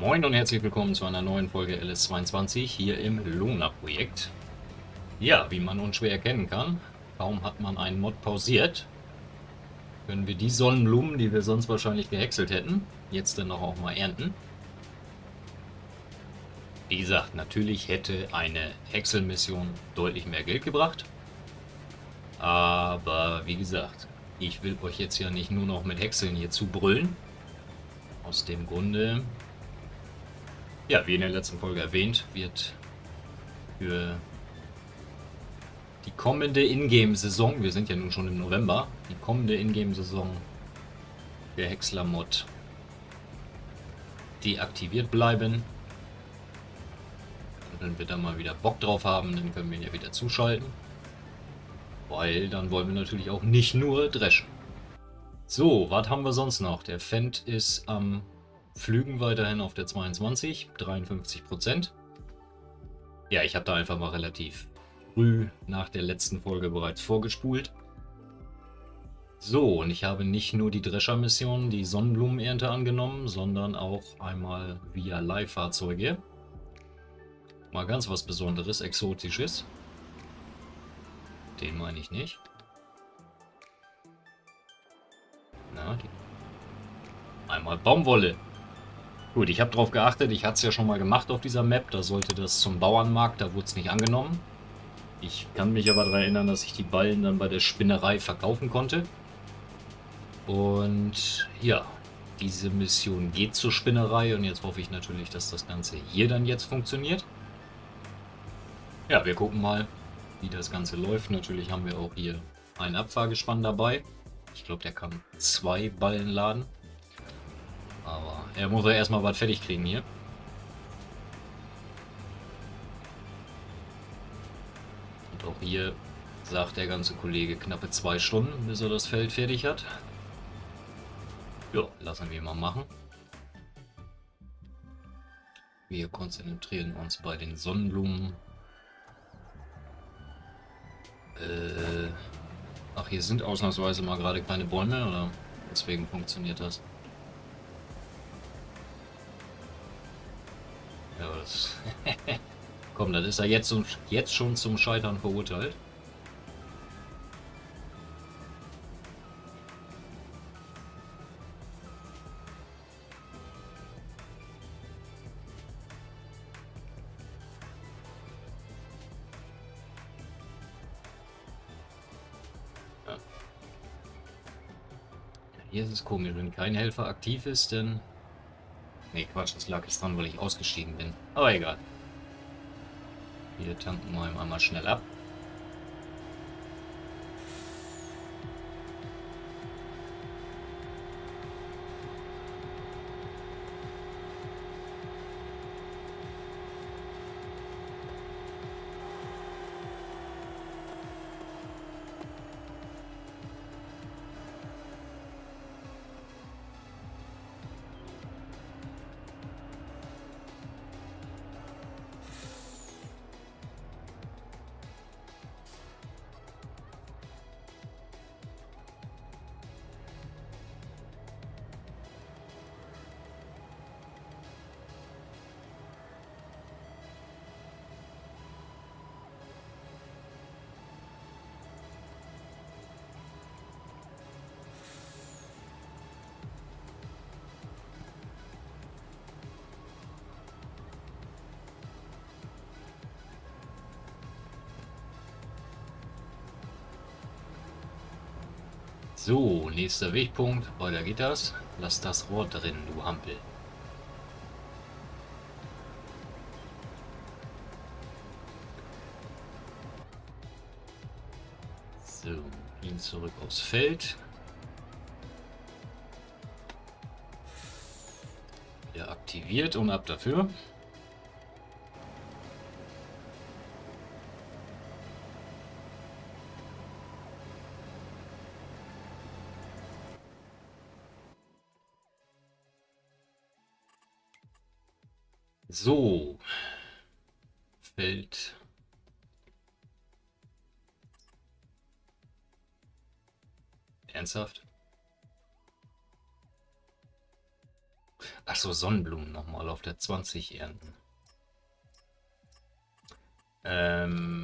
Moin und herzlich willkommen zu einer neuen Folge LS22 hier im Luna-Projekt. Ja, wie man unschwer erkennen kann, kaum hat man einen Mod pausiert, können wir die Sonnenblumen, die wir sonst wahrscheinlich gehäckselt hätten, jetzt dann auch mal ernten. Wie gesagt, natürlich hätte eine Häckselmission deutlich mehr Geld gebracht. Aber wie gesagt, ich will euch jetzt ja nicht nur noch mit Häckseln hier zubrüllen. Aus dem Grunde, ja, wie in der letzten Folge erwähnt, wird für die kommende Ingame-Saison, wir sind ja nun schon im November, die kommende Ingame-Saison der Häcksler-Mod deaktiviert bleiben. Und wenn wir da mal wieder Bock drauf haben, dann können wir ihn ja wieder zuschalten. Weil dann wollen wir natürlich auch nicht nur dreschen. So, was haben wir sonst noch? Der Fendt ist am Flügen weiterhin auf der 22, 53%. Ja, ich habe da einfach mal relativ früh nach der letzten Folge bereits vorgespult. So, und ich habe nicht nur die Drescher-Mission, die Sonnenblumenernte angenommen, sondern auch einmal via Leihfahrzeuge. Mal ganz was Besonderes, Exotisches. Den meine ich nicht. Na, die. Einmal Baumwolle. Gut, ich habe darauf geachtet, ich hatte es ja schon mal gemacht auf dieser Map, da sollte das zum Bauernmarkt, da wurde es nicht angenommen. Ich kann mich aber daran erinnern, dass ich die Ballen dann bei der Spinnerei verkaufen konnte. Und ja, diese Mission geht zur Spinnerei und jetzt hoffe ich natürlich, dass das Ganze hier dann jetzt funktioniert. Ja, wir gucken mal, wie das Ganze läuft. Natürlich haben wir auch hier ein Abfahrgespann dabei. Ich glaube, der kann zwei Ballen laden. Aber er muss ja erstmal was fertig kriegen hier. Und auch hier sagt der ganze Kollege knappe zwei Stunden, bis er das Feld fertig hat. Ja, lassen wir mal machen. Wir konzentrieren uns bei den Sonnenblumen äh, ach, hier sind ausnahmsweise mal gerade keine Bäume, oder? Deswegen funktioniert das. Ja, das... Komm, das ist ja jetzt, jetzt schon zum Scheitern verurteilt. Hier ist es komisch, wenn kein Helfer aktiv ist, dann... Ne, Quatsch, das lag jetzt dran, weil ich ausgestiegen bin. Aber egal. Wir tanken mal einmal schnell ab. So, nächster Wegpunkt. Weiter geht das. Lass das Rohr drin, du Hampel. So, ihn zurück aufs Feld. Ja, aktiviert und ab dafür. So. Feld. Ernsthaft? Achso, Sonnenblumen nochmal auf der 20 ernten. Ähm,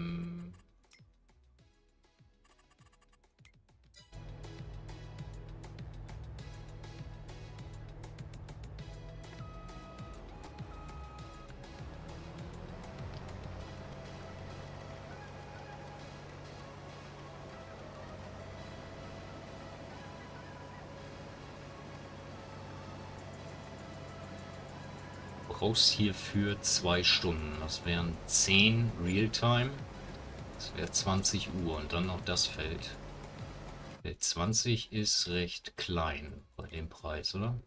brauchst hierfür zwei Stunden. Das wären 10 Realtime. Das wäre 20 Uhr und dann noch das Feld. Feld 20 ist recht klein bei dem Preis, oder?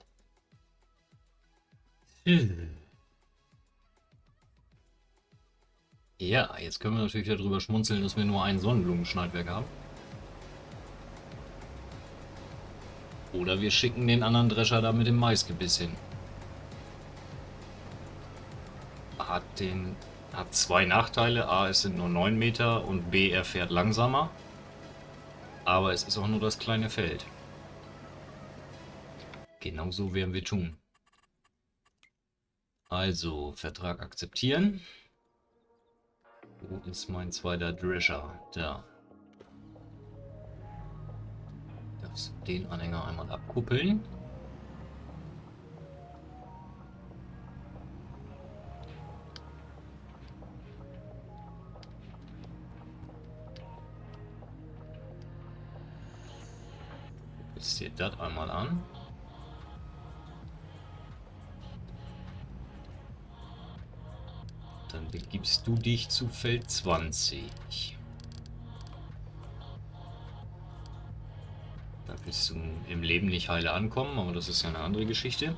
Ja, jetzt können wir natürlich darüber schmunzeln, dass wir nur ein Sonnenblumenschneidwerk haben. Oder wir schicken den anderen Drescher da mit dem Maisgebiss hin. Hat den hat zwei Nachteile. A, es sind nur 9 Meter und B, er fährt langsamer. Aber es ist auch nur das kleine Feld. Genauso werden wir tun. Also, Vertrag akzeptieren. Wo ist mein zweiter Drescher? Da. Darfst den Anhänger einmal abkuppeln. Guckst dir das einmal an. Dann begibst du dich zu Feld 20. Da wirst du im Leben nicht heile ankommen, aber das ist ja eine andere Geschichte.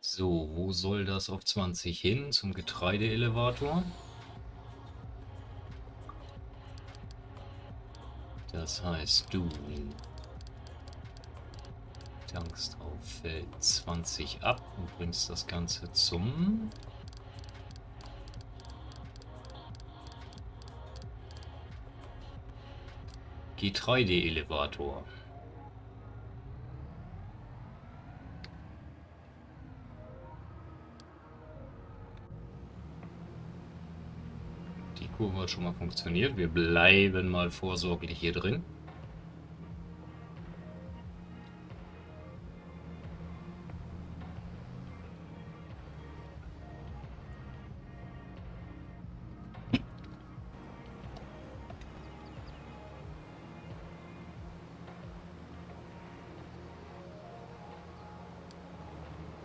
So, wo soll das auf 20 hin? Zum Getreideelevator. Das heißt, du tankst auf Feld 20 ab und bringst das Ganze zum... Getreideelevator. Die Kurve hat schon mal funktioniert. Wir bleiben mal vorsorglich hier drin.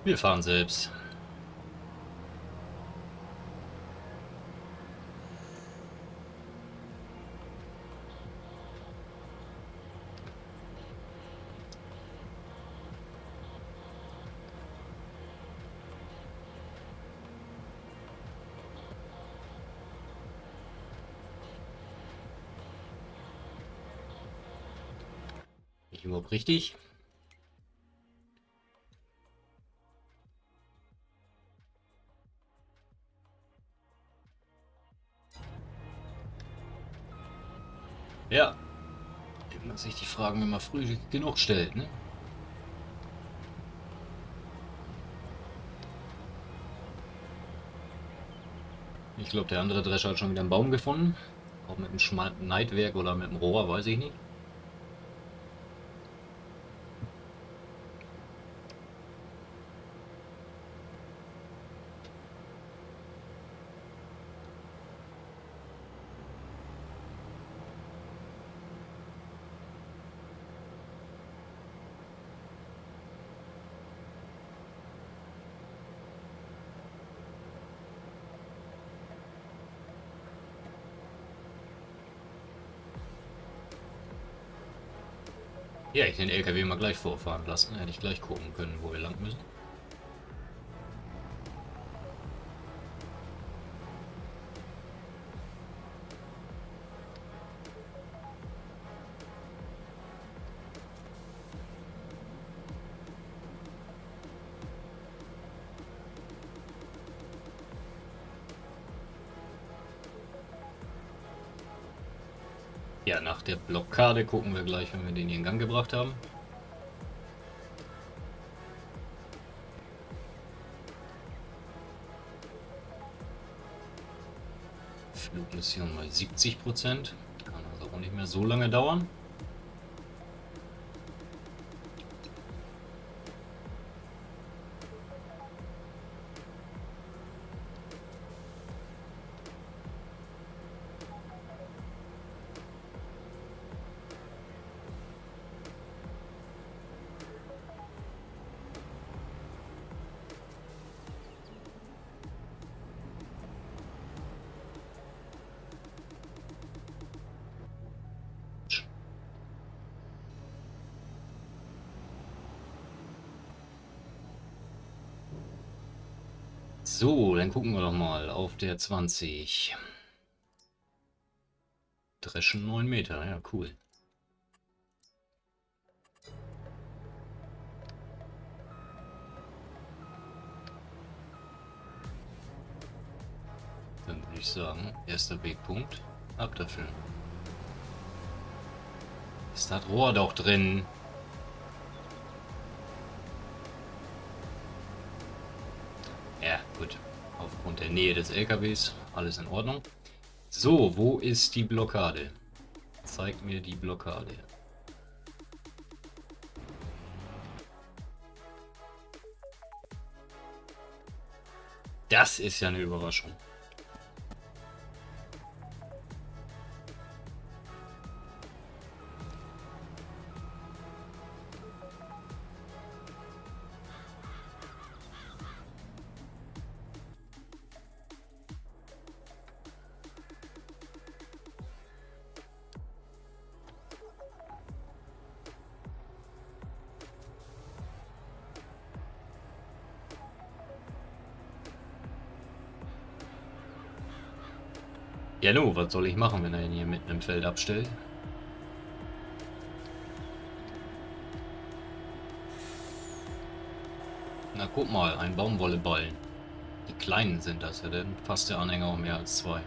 Wir fahren selbst. Ich überhaupt richtig? Fragen immer früh genug stellt, ne? Ich glaube, der andere Drescher hat schon wieder einen Baum gefunden. Ob mit einem Schneidwerk oder mit einem Rohr, weiß ich nicht. Ja, ich den LKW mal gleich vorfahren lassen. Hätte ich gleich gucken können, wo wir lang müssen. Ja, nach der Blockade gucken wir gleich, wenn wir den hier in Gang gebracht haben. Flugmission bei 70%. Kann also auch nicht mehr so lange dauern. So, dann gucken wir doch mal auf der 20. Dreschen 9 Meter, ja cool. Dann würde ich sagen, erster Wegpunkt, ab dafür. Ist das Rohr doch drin? Gut, aufgrund der Nähe des LKWs, alles in Ordnung. So, wo ist die Blockade? Zeig mir die Blockade. Das ist ja eine Überraschung. Ja, nu, was soll ich machen, wenn er ihn hier mitten im Feld abstellt? Na, guck mal, ein Baumwolleballen. Die kleinen sind das ja, denn fast der Anhänger auch mehr als zwei.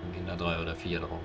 Dann gehen da drei oder vier drauf.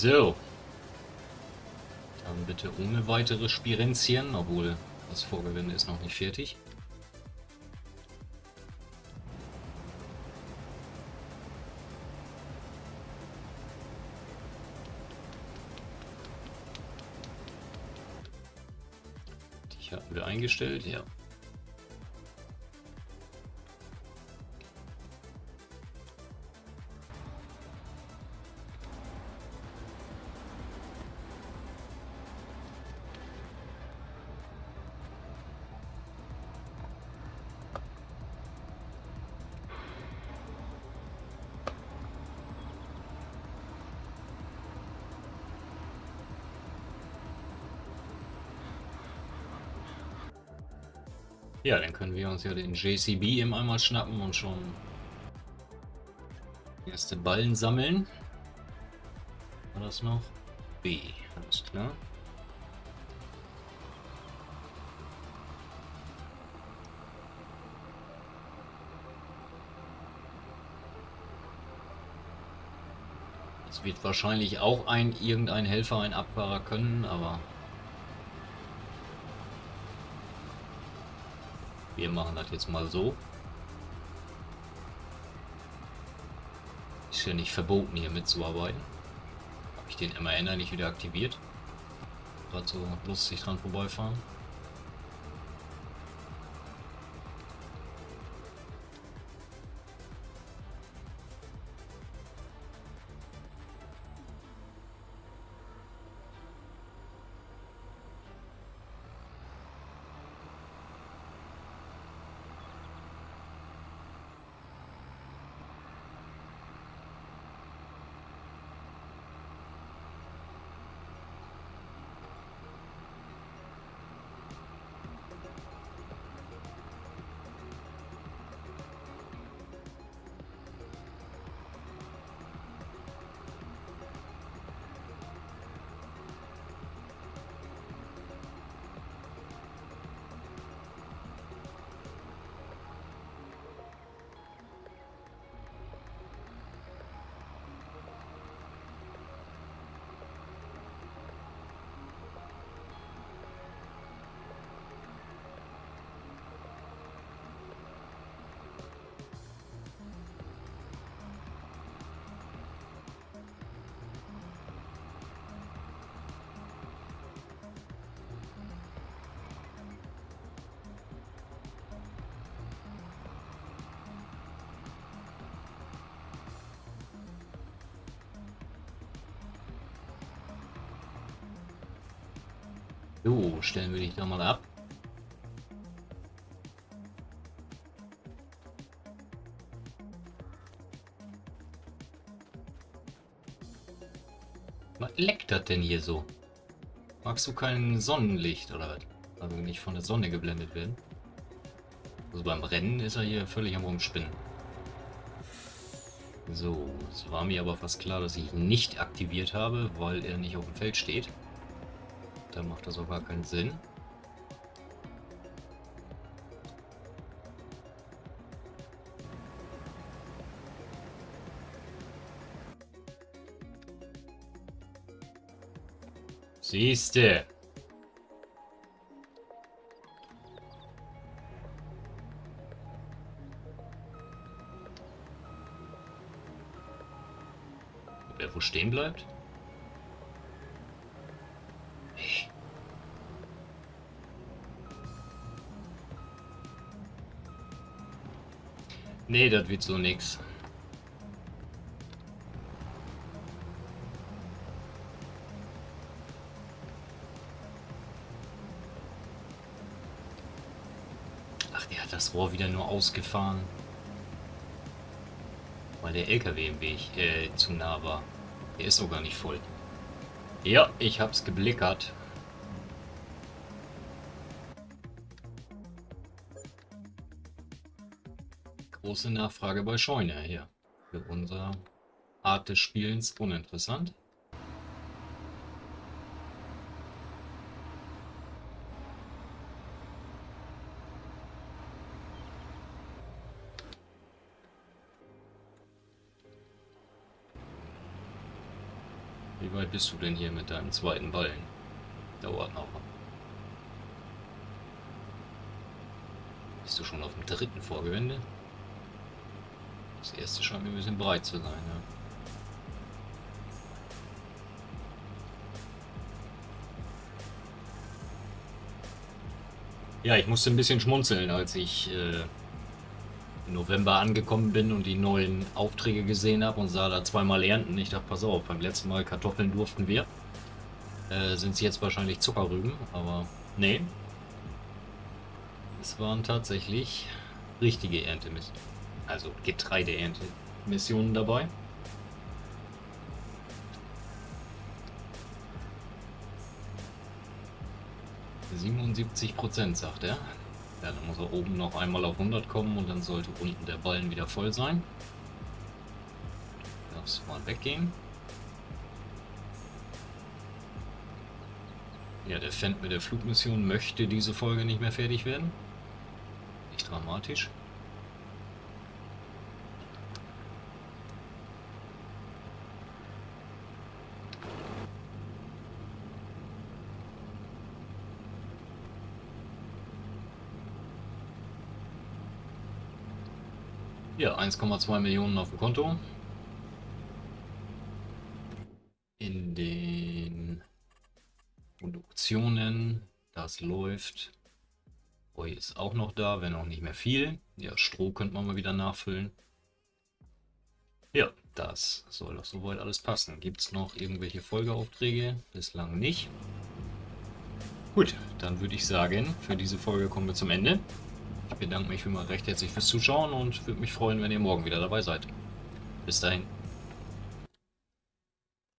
So. Dann bitte ohne weitere Spirenzien, obwohl das Vorgewinde ist noch nicht fertig. Die hatten wir eingestellt, ja. Ja, dann können wir uns ja den JCB eben einmal schnappen und schon erste Ballen sammeln. War das noch? B, alles klar. Es wird wahrscheinlich auch ein irgendein Helfer, ein Abfahrer können, aber Wir machen das jetzt mal so. Ist ja nicht verboten, hier mitzuarbeiten. Habe ich den MRN nicht wieder aktiviert? Gerade so lustig dran vorbeifahren. So, stellen wir dich da mal ab. Was leckt das denn hier so? Magst du kein Sonnenlicht oder was? Also nicht von der Sonne geblendet werden? Also beim Rennen ist er hier völlig am Rumspinnen. So, es war mir aber fast klar, dass ich ihn nicht aktiviert habe, weil er nicht auf dem Feld steht. Da macht das auch gar keinen Sinn. Siehste. Wer wo stehen bleibt? Nee, das wird so nix. das Rohr wieder nur ausgefahren. Weil der LKW im Weg äh, zu nah war. Der ist sogar nicht voll. Ja, ich hab's geblickert. Große Nachfrage bei Scheune hier. Für unsere Art des Spielens uninteressant. Wie weit bist du denn hier mit deinem zweiten Ballen? Dauert noch. Bist du schon auf dem dritten Vorgewende? Das erste scheint mir ein bisschen breit zu sein, ja. Ja, ich musste ein bisschen schmunzeln, als ich äh, im November angekommen bin und die neuen Aufträge gesehen habe und sah da zweimal ernten. Ich dachte, pass auf, beim letzten Mal Kartoffeln durften wir. Äh, sind es jetzt wahrscheinlich Zuckerrüben, aber nee. Es waren tatsächlich richtige Erntemissionen. Also Getreideernte-Missionen dabei. Siebenundsiebzig Prozent, sagt er. Ja, dann muss er oben noch einmal auf 100 kommen und dann sollte unten der Ballen wieder voll sein. Das mal weggehen. Ja, der Fendt mit der Flugmission möchte diese Folge nicht mehr fertig werden. Nicht dramatisch. Ja, 1,2 Millionen auf dem Konto. In den Produktionen, das läuft. Heu ist auch noch da, wenn auch nicht mehr viel. Ja, Stroh könnte man mal wieder nachfüllen. Ja, das soll doch soweit alles passen. Gibt es noch irgendwelche Folgeaufträge? Bislang nicht. Gut, dann würde ich sagen, für diese Folge kommen wir zum Ende. Ich bedanke mich für mal recht herzlich fürs Zuschauen und würde mich freuen, wenn ihr morgen wieder dabei seid. Bis dahin.